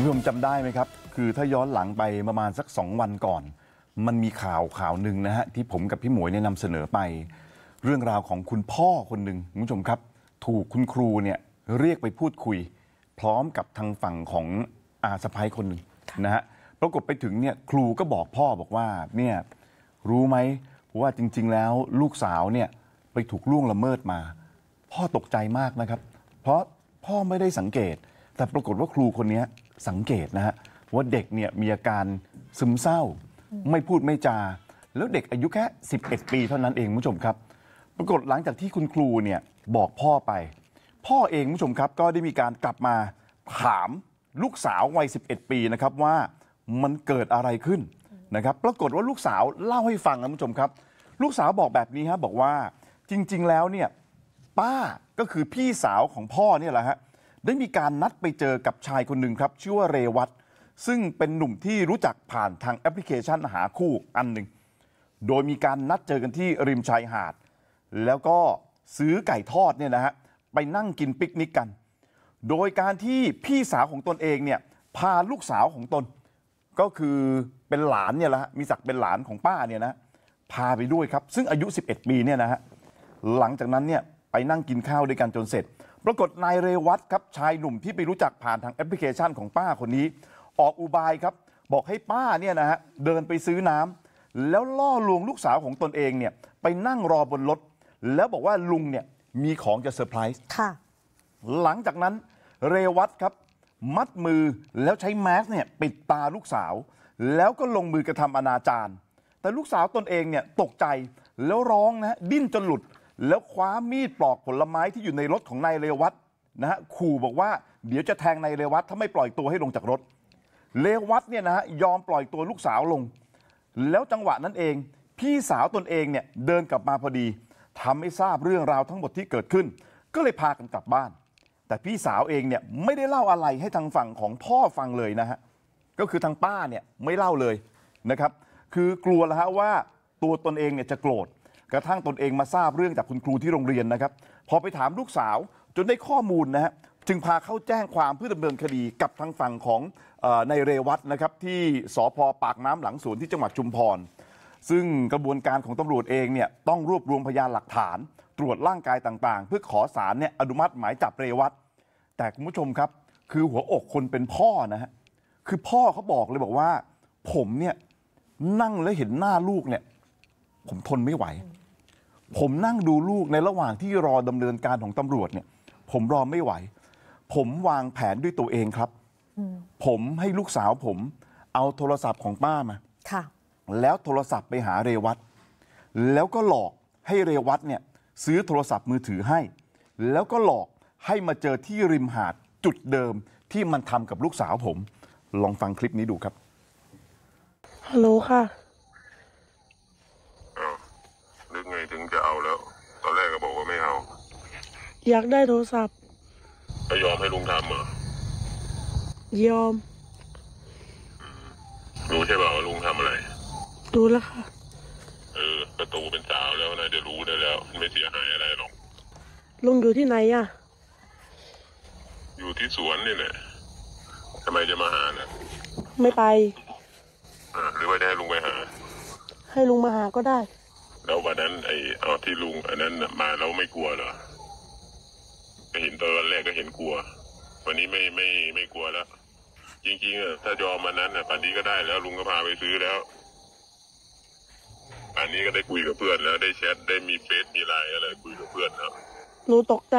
คุณผู้ชมจำได้ไหมครับ คือถ้าย้อนหลังไปประมาณสัก 2 วันก่อน มันมีข่าวข่าวหนึ่งนะฮะที่ผมกับพี่หมวยเนี่ยนำเสนอไป เรื่องราวของคุณพ่อคนหนึ่งคุณผู้ชมครับ ถูกคุณครูเนี่ยเรียกไปพูดคุย พร้อมกับทางฝั่งของอาสะพ้ายคนหนึ่งนะฮะปรากฏไปถึงเนี่ยครูก็บอกพ่อบอกว่าเนี่ยรู้ไหมว่าจริง ๆ แล้วลูกสาวเนี่ยไปถูกล่วงละเมิดมา พ่อตกใจมากนะครับ เพราะพ่อไม่ได้สังเกต แต่ปรากฏว่าครูคนนี้ สังเกตนะฮะว่าเด็กเนี่ยมีอาการซึมเศร้า ไม่พูดไม่จา แล้วเด็กอายุแค่ 11 ปีเท่านั้นเองคุณผู้ชมครับ ปรากฏหลังจากที่คุณครูเนี่ยบอกพ่อไป พ่อเองคุณผู้ชมครับก็ได้มีการกลับมาถามลูกสาววัย 11 ปีนะครับว่ามันเกิดอะไรขึ้นนะครับ ปรากฏว่าลูกสาวเล่าให้ฟังนะคุณผู้ชมครับ ลูกสาวบอกแบบนี้ฮะบอกว่าจริง ๆ แล้วเนี่ยป้าก็คือพี่สาวของพ่อเนี่ยแหละฮะ ได้มีการนัดไปเจอกับชายคนหนึ่งครับชื่อว่าเรวัตซึ่งเป็นหนุ่มที่รู้จักผ่านทางแอปพลิเคชันหาคู่อันหนึ่งโดยมีการนัดเจอกันที่ริมชายหาด แล้วก็ซื้อไก่ทอดเนี่ยนะฮะไปนั่งกินปิกนิกกัน โดยการที่พี่สาวของตนเองเนี่ยพาลูกสาวของตน ก็คือเป็นหลานเนี่ยแหละฮะมีศักดิ์เป็นหลานของป้าเนี่ยนะพาไปด้วยครับ ซึ่งอายุ 11 ปีเนี่ยนะฮะหลังจากนั้นเนี่ยไปนั่งกินข้าวด้วยกันจนเสร็จ ปรากฏนายเรวัตครับชายหนุ่มที่ไปรู้จักผ่านทางแอปพลิเคชันของป้าคนนี้ ออกอุบายครับ บอกให้ป้าเนี่ยนะฮะเดินไปซื้อน้ำแล้วล่อลวงลูกสาวของตนเองเนี่ยไปนั่งรอบนรถ แล้วบอกว่าลุงเนี่ยมีของจะเซอร์ไพรส์ ค่ะ หลังจากนั้นเรวัตครับ มัดมือแล้วใช้แมสเนี่ยปิดตาลูกสาว แล้วก็ลงมือกระทำอนาจารแต่ลูกสาวตนเองเนี่ยตกใจแล้วร้องนะฮะดิ้นจนหลุด แล้วคว้ามีดปลอกผลไม้ที่อยู่ในรถของนายเรวัตนะฮะขู่บอกว่าเดี๋ยวจะแทงนายเรวัตถ้าไม่ปล่อยตัวให้ลงจากรถ เรวัตเนี่ยนะฮะยอมปล่อยตัวลูกสาวลง แล้วจังหวะนั้นเอง พี่สาวตนเองเนี่ยเดินกลับมาพอดีทำให้ทราบเรื่องราวทั้งหมดที่เกิดขึ้น ก็เลยพากันกลับบ้าน แต่พี่สาวเองเนี่ยไม่ได้เล่าอะไรให้ทางฝั่งของพ่อฟังเลยนะฮะก็คือทางป้าเนี่ยไม่เล่าเลยนะครับ คือกลัวแล้วฮะว่าตัวตนเองเนี่ยจะโกรธ กระทั่งตนเองมาทราบเรื่องจากคุณครูที่โรงเรียนนะครับ พอไปถามลูกสาวจนได้ข้อมูลนะฮะจึงพาเข้าแจ้งความเพื่อดำเนินคดีกับทางฝั่งของเออในายเรวัตนะครับที่สพปากน้ำหลังสวนที่จังหวัดชุมพร ซึ่งกระบวนการของตำรวจเองเนี่ยต้องรวบรวมพยานหลักฐาน ตรวจร่างกายต่างๆ เพื่อขอสารเนี่ยอนุมัติหมายจับเรวัตแต่คุณผู้ชมครับ คือหัวอกคนเป็นพ่อนะฮะคือพ่อเขาบอกเลยบอกว่า ผมเนี่ยนั่งแล้วเห็นหน้าลูกเนี่ย ผมทนไม่ไหว ผมนั่งดูลูกในระหว่างที่รอดำเนินการของตำรวจเนี่ย ผมรอไม่ไหว ผมวางแผนด้วยตัวเองครับ ผมให้ลูกสาวผมเอาโทรศัพท์ของป้ามาค่ะ แล้วโทรศัพท์ไปหาเรวัตแล้วก็หลอกให้เรวัตเนี่ยซื้อโทรศัพท์มือถือให้ แล้วก็หลอกให้มาเจอที่ริมหาดจุดเดิมที่มันทำกับลูกสาวผม ลองฟังคลิปนี้ดูครับฮัลโหลค่ะ อ้าวนึกไงถึงจะเอาแล้ว ตอนแรกก็บอกว่าไม่เอา อยากได้โทรศัพท์ก็ยอมให้ลุงทำเหรอะยอม รู้ใช่เปล่าว่าลุงทำอะไร ดูแล้วค่ะ เออ ประตูเป็นสาวแล้วนะจะรู้ได้แล้ว ไม่เสียหายอะไรหรอก ลุงอยู่ที่ไหนอะอยู่ที่สวนนี่แหละทำไมจะมาหานะไม่ไป อ่าหรือว่าจะให้ลุงไปหา ให้ลุงมาหาก็ได้ แล้ววันนั้นไอ้เอาที่ลุงอันนั้นน่ะมาเราไม่กลัวเหรอก็ เห็นตอนแรกก็เห็นกลัว วันนี้ไม่ไม่ไม่กลัวแล้ว จริงๆอะถ้ายอมวันนั้นอะป่านนี้ก็ได้แล้วลุงก็พาไปซื้อแล้วป่านนี้ก็ได้คุยกับเพื่อนแล้ว ได้แชทได้มีเฟซมีไลน์อะไรคุยกับเพื่อนแล้วหนูตกใจ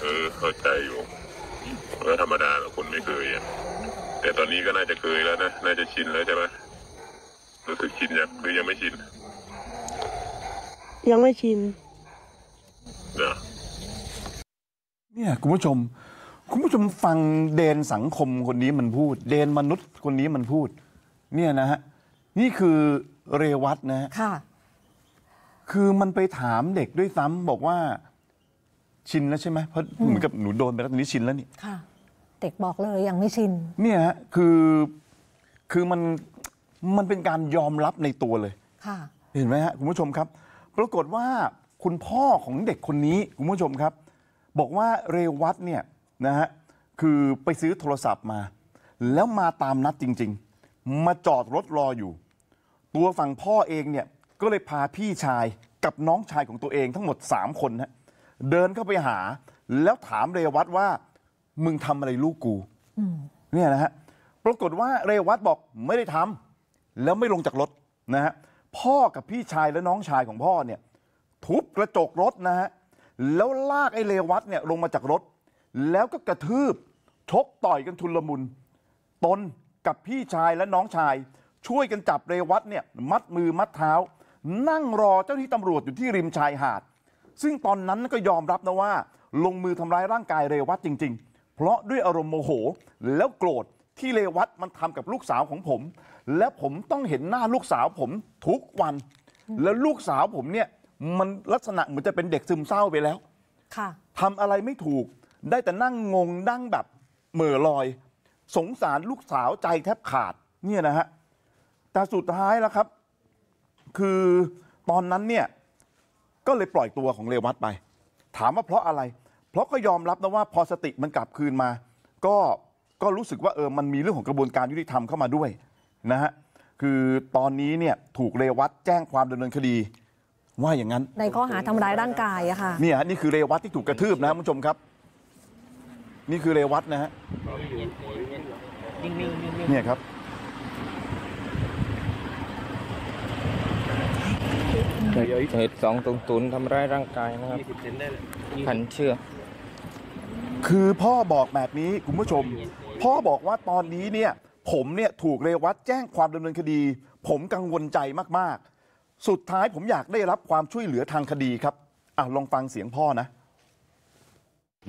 เออ เข้าใจอยู่ก็ธรรมดาแหละคนไม่เคยอะแต่ตอนนี้ก็น่าจะเคยแล้วนะน่าจะชินแล้วใช่ไหมรู้สึกชินยังหรือยังไม่ชิน ยังไม่ชินนะ เนี่ยคุณผู้ชมคุณผู้ชมฟังเดนสังคมคนนี้มันพูด เดนมนุษย์คนนี้มันพูด เนี่ยนะฮะนี่คือเรวัตนะฮะค่ะ คือมันไปถามเด็กด้วยซ้ำบอกว่า ชินแล้วใช่ไหมเพราะเหมือนกับหนูโดนไปแล้วตอนนี้ชินแล้วนี่ ค่ะ เด็กบอกเลยยังไม่ชิน เนี่ยฮะคือคือมันมันเป็นการยอมรับในตัวเลย ค่ะ เห็นไหมฮะคุณผู้ชมครับ ปรากฏว่าคุณพ่อของเด็กคนนี้คุณผู้ชมครับ บอกว่าเรวัตเนี่ยนะฮะคือไปซื้อโทรศัพท์มา แล้วมาตามนัดจริง ๆ มาจอดรถรออยู่ ตัวฝั่งพ่อเองเนี่ยก็เลยพาพี่ชายกับน้องชายของตัวเองทั้งหมด 3 คนฮะเดินเข้าไปหา แล้วถามเรวัตว่า มึงทำอะไรลูกกูเนี่ยนะฮะปรากฏว่าเรวัตบอกไม่ได้ทำแล้วไม่ลงจากรถนะฮะพ่อกับพี่ชายและน้องชายของพ่อเนี่ยทุบกระจกรถนะฮะ แล้วลากไอ้เลวัตเนี่ยลงมาจากรถ แล้วก็กระทืบชกต่อยกันชุลมุน ตนกับพี่ชายและน้องชาย ช่วยกันจับเรวัตเนี่ยมัดมือมัดเท้า นั่งรอเจ้าหน้าที่ตำรวจอยู่ที่ริมชายหาด ซึ่งตอนนั้นก็ยอมรับนะว่า ลงมือทำร้ายร่างกายเรวัตจริง ๆ เพราะด้วยอารมณ์โมโหแล้วโกรธที่เรวัตมันทำกับลูกสาวของผม และผมต้องเห็นหน้าลูกสาวผมทุกวัน แล้วลูกสาวผมเนี่ย มันลักษณะเหมือนจะเป็นเด็กซึมเศร้าไปแล้ว ค่ะ ทำอะไรไม่ถูก ได้แต่นั่งงงนั่งแบบเหม่อลอย สงสารลูกสาวใจแทบขาดเนี่ยนะฮะ แต่สุดท้ายแล้วครับ คือตอนนั้นเนี่ย ก็เลยปล่อยตัวของเรวัตไป ถามว่าเพราะอะไร เพราะก็ยอมรับนะว่าพอสติมันกลับคืนมา ก็ก็รู้สึกว่าเออมันมีเรื่องของกระบวนการยุติธรรมเข้ามาด้วยนะฮะ คือตอนนี้เนี่ยถูกเรวัตแจ้งความดำเนินคดี ว่าอย่างนั้น ในข้อหาทำร้ายร่างกายอะค่ะเนี่ยฮะนี่คือเรวัตที่ถูกกระทืบนะครับคุณผู้ชมครับ นี่คือเรวัตนะฮะเนี่ยครับเหตุสองตรงตุนทำร้ายร่างกายนะครับพันเชือกคือพ่อบอกแบบนี้คุณผู้ชม พ่อบอกว่าตอนนี้เนี่ย ผมเนี่ยถูกเรวัตแจ้งความดำเนินคดี ผมกังวลใจมากๆ สุดท้ายผมอยากได้รับความช่วยเหลือทางคดีครับอะลองฟังเสียงพ่อนะ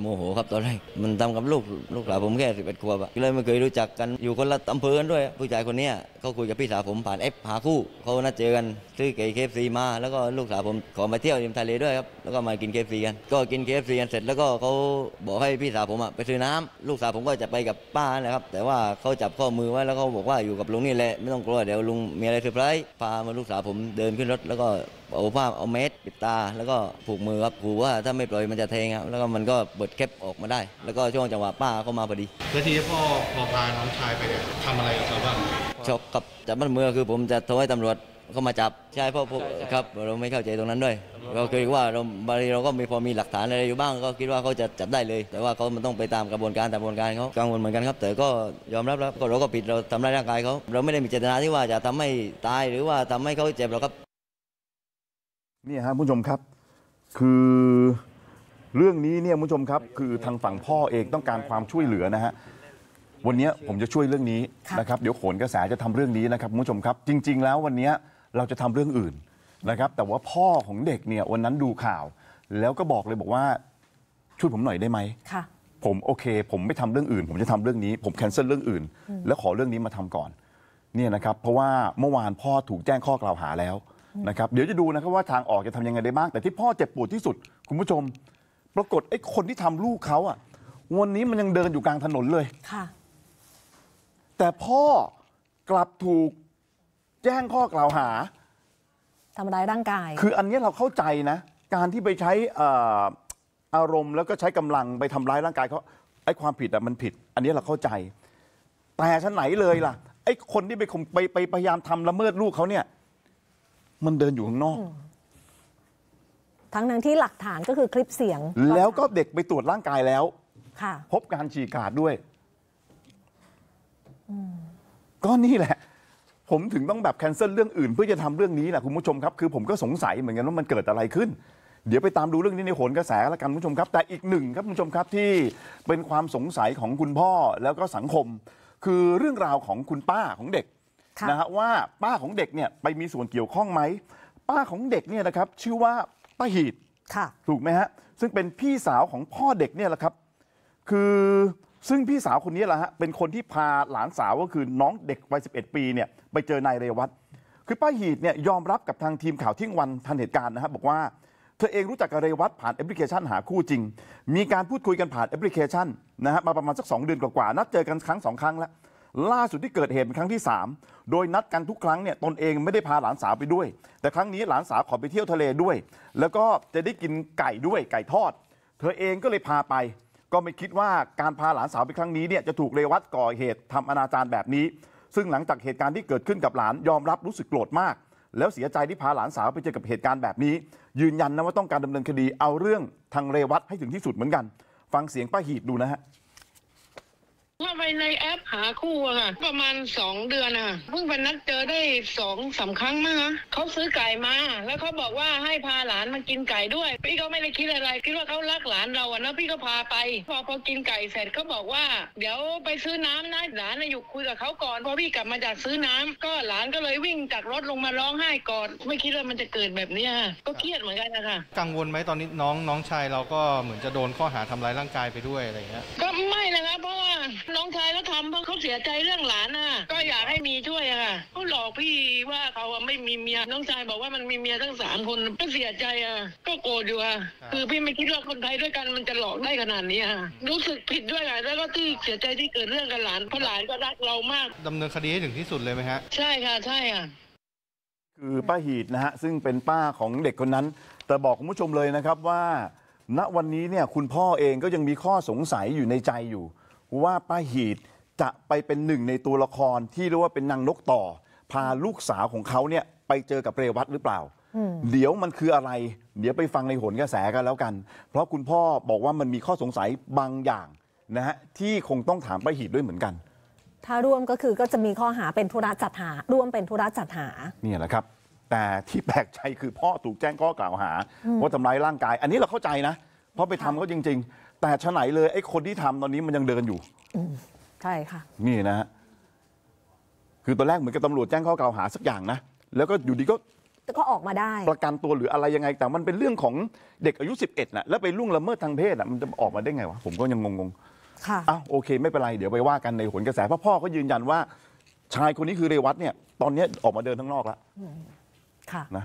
โมโหครับตอนแรกมันทำกับลูกลูกสาวผมแค่สิบเอ็ดขวบอะเลยไม่เคยรู้จักกันอยู่คนละอำเภอกันด้วย ผู้ชายคนนี้เขาคุยกับพี่สาวผมผ่านแอปหาคู่เขานัดเจอกันซื้อ KFC มา แล้วก็ลูกสาวผมขอมาเที่ยวริมทะเลด้วยครับแล้วก็มากิน KFC กันก็กิน KFC กันเสร็จแล้วก็เขาบอกให้พี่สาวผมอะไปซื้อน้ำลูกสาวผมก็จะไปกับป้านั่นแหละครับแต่ว่าเขาจับข้อมือไว้แล้วเขาบอกว่าอยู่กับลุงนี่แหละไม่ต้องกลัวเดี๋ยวลุงมีอะไรเซอร์ไพรส์พามาลูกสาวผมเดินขึ้นรถแล้วก็ เอาผ้าเอาแมสก์ปิดตา แล้วก็ผูกมือครับขู่ว่าถ้าไม่ปล่อยมันจะแทงครับแล้วก็มันก็เปิด cab ออกมาได้ แล้วก็ช่วงจังหวะป้าเข้ามาพอดีแล้วทีนี้พ่อพอพาน้องชายไปเนี่ยทำอะไรกับเขาบ้างช็อกกับจับมัดมือคือผมจะโทรให้ตำรวจเข้ามาจับใช่เพราะพวกครับเราไม่เข้าใจตรงนั้นด้วยเราคิดว่าเราบางทีเราก็มีพอมีหลักฐานอะไรอยู่บ้าง ก็คิดว่าเขาจะจับได้เลย แต่ว่าเขามันต้องไปตามกระบวนการตามกระบวนการเขากังวลเหมือนกันครับ แต่ก็ยอมรับแล้วก็เราก็ผิดเราทำร้ายร่างกายเขาเราไม่ได้มีเจตนาที่ว่าจะทำให้ตายหรือว่าทำให้เขาเจ็บหรอกครับ เนี่ยฮะผู้ชมครับคือเรื่องนี้เนี่ยผู้ชมครับคือทางฝั่งพ่อเองต้องการความช่วยเหลือนะฮะวันนี้ผมจะช่วยเรื่องนี้ค่ะนะครับเดี๋ยวโขนกระแสจะทำเรื่องนี้นะครับคุณผู้ชมครับ จริง ๆ แล้ววันนี้เราจะทำเรื่องอื่นนะครับ แต่ว่าพ่อของเด็กเนี่ยวันนั้นดูข่าว แล้วก็บอกเลยบอกว่าช่วยผมหน่อยได้ไหมค่ะผมโอเค ผมไม่ทำเรื่องอื่น ผมจะทำเรื่องนี้ ผมแคนเซิลเรื่องอื่น แล้วขอเรื่องนี้มาทำก่อนเนี่ยนะครับเพราะว่าเมื่อวานพ่อถูกแจ้งข้อกล่าวหาแล้ว นะครับเดี๋ยวจะดูนะครับว่าทางออกจะทำยังไงได้บ้างแต่ที่พ่อเจ็บปวดที่สุดคุณผู้ชม ปรากฏไอ้คนที่ทำลูกเขาอะวันนี้มันยังเดินอยู่กลางถนนเลยค่ะ แต่พ่อกลับถูกแจ้งข้อกล่าวหาทำร้ายร่างกาย คืออันเนี้ยเราเข้าใจนะ การที่ไปใช้เอ่ออารมณ์แล้วก็ใช้กำลังไปทำร้ายร่างกายเขาไอ้ความผิดอะมันผิด อันเนี้ยเราเข้าใจ แต่ชั้นไหนเลยล่ะไอ้คนที่ไปข่มไปไปพยายามทำละเมิดลูกเขาเนี่ย มันเดินอยู่ข้างนอก ทั้งนั้นที่หลักฐานก็คือคลิปเสียงแล้วก็เด็กไปตรวจร่างกายแล้ว ค่ะ พบการฉีกขาดด้วย ก็นี่แหละ ผมถึงต้องแบบแคนเซิลเรื่องอื่น เพื่อจะทำเรื่องนี้แหละคุณผู้ชมครับ คือผมก็สงสัยเหมือนกันว่ามันเกิดอะไรขึ้น เดี๋ยวไปตามดูเรื่องนี้ในโหนกระแสแล้วกันคุณผู้ชมครับ แต่อีกหนึ่งครับคุณผู้ชมครับที่เป็นความสงสัยของคุณพ่อแล้วก็สังคม คือเรื่องราวของคุณป้าของเด็กค่ะ นะฮะว่าป้าของเด็กเนี่ยไปมีส่วนเกี่ยวข้องไหมป้าของเด็กเนี่ยนะครับชื่อว่าป้าหีดค่ะถูกไหมฮะซึ่งเป็นพี่สาวของพ่อเด็กเนี่ยแหละครับ คือซึ่งพี่สาวคนนี้แหละฮะเป็นคนที่พาหลานสาวก็คือน้องเด็กวัย11 ปีเนี่ยไปเจอนายเรวัตคือป้าหีดเนี่ยยอมรับกับทางทีมข่าวเที่ยงวันทันเหตุการณ์นะครับบอกว่าเธอเองรู้จักกับเรวัตผ่านแอปพลิเคชันหาคู่จริง มีการพูดคุยกันผ่านแอปพลิเคชันนะฮะมาประมาณสัก 2 เดือนกว่าๆนัดเจอกันครั้งสองครั้งแล้ว ล่าสุดที่เกิดเหตุเป็นครั้งที่ 3 โดยนัดกันทุกครั้งเนี่ยตนเองไม่ได้พาหลานสาวไปด้วย แต่ครั้งนี้หลานสาวขอไปเที่ยวทะเลด้วย แล้วก็จะได้กินไก่ด้วยไก่ทอด เธอเองก็เลยพาไป ก็ไม่คิดว่าการพาหลานสาวไปครั้งนี้เนี่ยจะถูกเรวัตก่อเหตุทำอนาจารแบบนี้ ซึ่งหลังจากเหตุการณ์ที่เกิดขึ้นกับหลานยอมรับรู้สึกโกรธมาก แล้วเสียใจที่พาหลานสาวไปเจอกับเหตุการณ์แบบนี้ ยืนยันนะว่าต้องการดำเนินคดีเอาเรื่องทางเรวัตให้ถึงที่สุดเหมือนกัน ฟังเสียงป้าหีดดูนะฮะ ว่าไปในแอปหาคู่อะค่ะ ประมาณสองเดือนอะเพิ่งไปนัดเจอได้สองสามครั้งมั้งคะเขาซื้อไก่มา แล้วเขาบอกว่าให้พาหลานมากินไก่ด้วย พี่ก็ไม่ได้คิดอะไรคิดว่าเขารักหลานเราอะนะพี่ก็พาไป พอพอกินไก่เสร็จเขาบอกว่า เดี๋ยวไปซื้อน้ำนะหลานน่ะอยู่คุยกับเขาก่อนพอพี่กลับมาจากซื้อน้ำก็หลานก็เลยวิ่งจากรถลงมาร้องไห้ก่อนไม่คิดว่ามันจะเกิดแบบเนี้ยก็เครียดเหมือนกันนะคะกังวลไหมตอนนี้น้องน้องชายเราก็เหมือนจะโดนข้อหาทำร้ายร่างกายไปด้วยอะไรเงี้ยก็ไม่นะครับเพราะว่าน้องชายเขาทำเพราะเขาเสียใจเรื่องหลานน่ะ ก็อยากให้มีช่วยอะค่ะเขาหลอกพี่ว่าเขาอะไม่มีเมียน้องชายบอกว่ามันมีเมียทั้งสามคนก็เสียใจอะก็โกรธอยู่อะครับคือพี่ไม่คิดว่าคนไทยด้วยกันมันจะหลอกได้ขนาดนี้อะรู้สึกผิดด้วยอะแล้วก็ที่เสียใจที่เกิดเรื่องกับหลานเพราะหลานก็รักเรามากดำเนินคดีให้ถึงที่สุดเลยไหมฮะใช่ค่ะใช่ค่ะคือป้าหีดนะฮะซึ่งเป็นป้าของเด็กคนนั้น แต่บอกคุณผู้ชมเลยนะครับว่า ณวันนี้เนี่ยคุณพ่อเองก็ยังมีข้อสงสัยอยู่ในใจอยู่ ว่าป้าหีดจะไปเป็นหนึ่งในตัวละครที่เรียกว่าเป็นนางนกต่อ พาลูกสาวของเขาเนี่ยไปเจอกับเรวัตหรือเปล่า เดี๋ยวมันคืออะไร เดี๋ยวไปฟังในโหนกระแสกันแล้วกัน เพราะคุณพ่อบอกว่ามันมีข้อสงสัยบางอย่างนะฮะที่คงต้องถามป้าหีดด้วยเหมือนกัน ถ้าร่วมก็คือก็จะมีข้อหาเป็นธุระจัดหา ร่วมเป็นธุระจัดหาเนี่ยแหละครับแต่ที่แปลกใจคือพ่อถูกแจ้งข้อกล่าวหาว่าทำร้ายร่างกาย อันนี้เราเข้าใจนะ เพราะไปทำเขาจริง ๆ แต่ฉะไหนเลยไอ้คนที่ทำตอนนี้มันยังเดินอยู่ใช่ค่ะ นี่นะฮะคือตอนแรกเหมือนกับตำรวจแจ้งข้อกล่าวหาสักอย่างนะแล้วก็อยู่ดีก็ก็ออกมาได้ ประกันตัวหรืออะไรยังไง แต่มันเป็นเรื่องของเด็กอายุ 11นะแล้วไปล่วงละเมิดทางเพศอะมันจะออกมาได้ไงวะผมก็ยังงงค่ะๆอ้าวโอเค ไม่เป็นไรเดี๋ยวไปว่ากันในผลกระแสเพราะพ่อก็ยืนยันว่า ชายคนนี้คือเรวัตเนี่ย ตอนนี้ออกมาเดินข้างนอกแล้วค่ะนะ